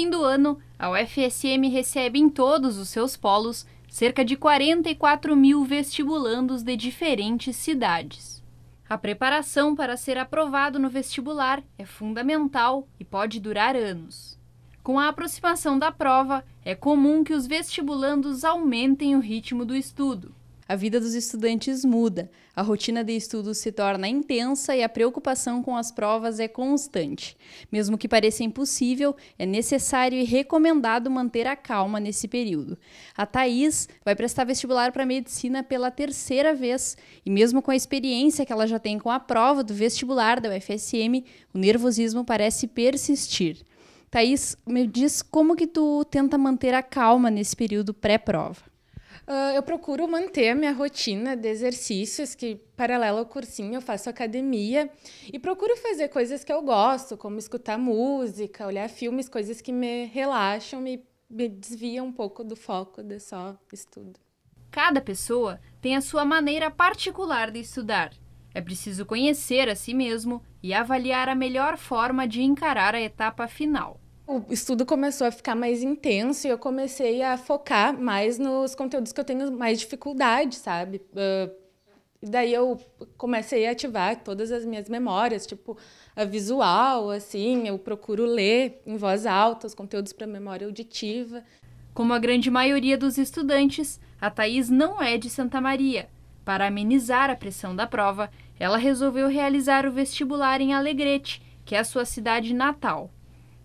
fim do ano, a UFSM recebe em todos os seus polos cerca de 44 mil vestibulandos de diferentes cidades. A preparação para ser aprovado no vestibular é fundamental e pode durar anos. Com a aproximação da prova, é comum que os vestibulandos aumentem o ritmo do estudo a vida dos estudantes muda, a rotina de estudos se torna intensa e a preocupação com as provas é constante. Mesmo que pareça impossível, é necessário e recomendado manter a calma nesse período. A Thaís vai prestar vestibular para medicina pela terceira vez e, mesmo com a experiência que ela já tem com a prova do vestibular da UFSM, o nervosismo parece persistir. Thaís, me diz como que tu tenta manter a calma nesse período pré-prova. Uh, eu procuro manter a minha rotina de exercícios, que paralelo ao cursinho eu faço academia, e procuro fazer coisas que eu gosto, como escutar música, olhar filmes, coisas que me relaxam, me, me desviam um pouco do foco de só estudo. Cada pessoa tem a sua maneira particular de estudar. É preciso conhecer a si mesmo e avaliar a melhor forma de encarar a etapa final o estudo começou a ficar mais intenso e eu comecei a focar mais nos conteúdos que eu tenho mais dificuldade, sabe? Uh, e daí eu comecei a ativar todas as minhas memórias, tipo a visual, assim, eu procuro ler em voz alta os conteúdos para memória auditiva. Como a grande maioria dos estudantes, a Thaís não é de Santa Maria. Para amenizar a pressão da prova, ela resolveu realizar o vestibular em Alegrete, que é a sua cidade natal.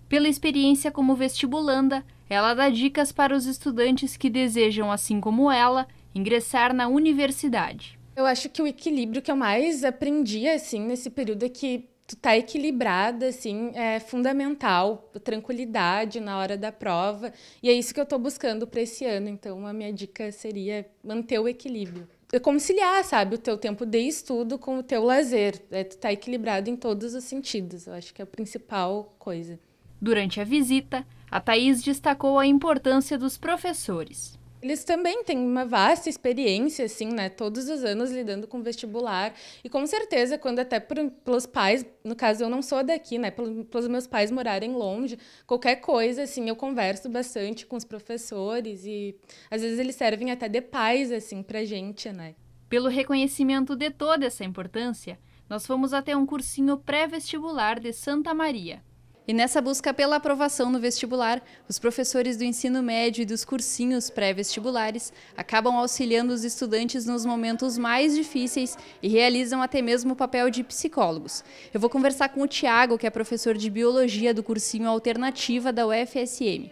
Pela experiência como vestibulanda, ela dá dicas para os estudantes que desejam, assim como ela, ingressar na universidade. Eu acho que o equilíbrio que eu mais aprendi assim nesse período é que tu tá equilibrada assim é fundamental, tranquilidade na hora da prova, e é isso que eu estou buscando para esse ano. Então a minha dica seria manter o equilíbrio. É conciliar, sabe, o teu tempo de estudo com o teu lazer. É, tu tá equilibrado em todos os sentidos. Eu acho que é a principal coisa. Durante a visita, a Thais destacou a importância dos professores. Eles também têm uma vasta experiência, assim, né? Todos os anos lidando com vestibular. E com certeza, quando até por, pelos pais, no caso eu não sou daqui, né? Pelos, pelos meus pais morarem longe, qualquer coisa, assim, eu converso bastante com os professores e às vezes eles servem até de pais, assim, pra gente, né? Pelo reconhecimento de toda essa importância, nós fomos até um cursinho pré-vestibular de Santa Maria. E nessa busca pela aprovação no vestibular, os professores do ensino médio e dos cursinhos pré-vestibulares acabam auxiliando os estudantes nos momentos mais difíceis e realizam até mesmo o papel de psicólogos. Eu vou conversar com o Tiago, que é professor de biologia do cursinho Alternativa da UFSM.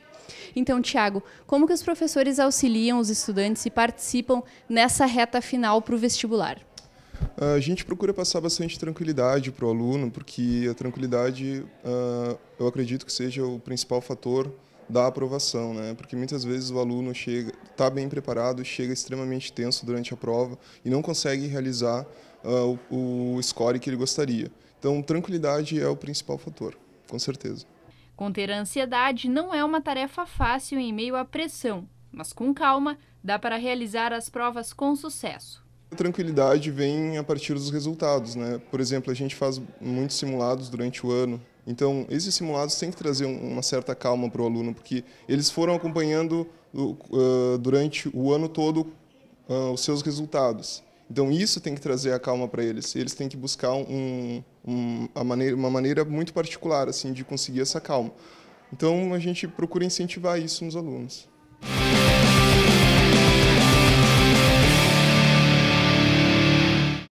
Então, Tiago, como que os professores auxiliam os estudantes e participam nessa reta final para o vestibular? A gente procura passar bastante tranquilidade para o aluno, porque a tranquilidade uh, eu acredito que seja o principal fator da aprovação, né? Porque muitas vezes o aluno chega, está bem preparado, chega extremamente tenso durante a prova e não consegue realizar uh, o, o score que ele gostaria. Então, tranquilidade é o principal fator, com certeza. Conter a ansiedade não é uma tarefa fácil em meio à pressão, mas com calma dá para realizar as provas com sucesso. A tranquilidade vem a partir dos resultados, né? Por exemplo, a gente faz muitos simulados durante o ano, então esses simulados têm que trazer uma certa calma para o aluno, porque eles foram acompanhando uh, durante o ano todo uh, os seus resultados. Então isso tem que trazer a calma para eles. Eles têm que buscar um, um, maneira, uma maneira muito particular assim de conseguir essa calma. Então a gente procura incentivar isso nos alunos.